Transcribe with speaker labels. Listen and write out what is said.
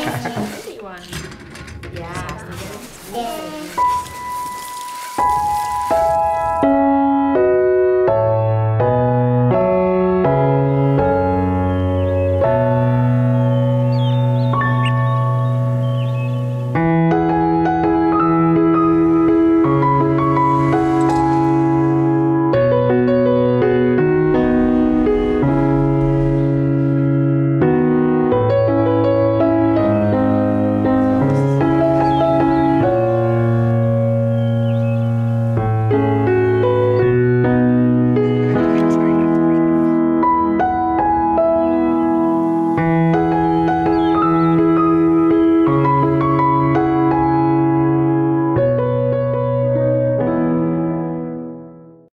Speaker 1: One.
Speaker 2: Yeah. yeah.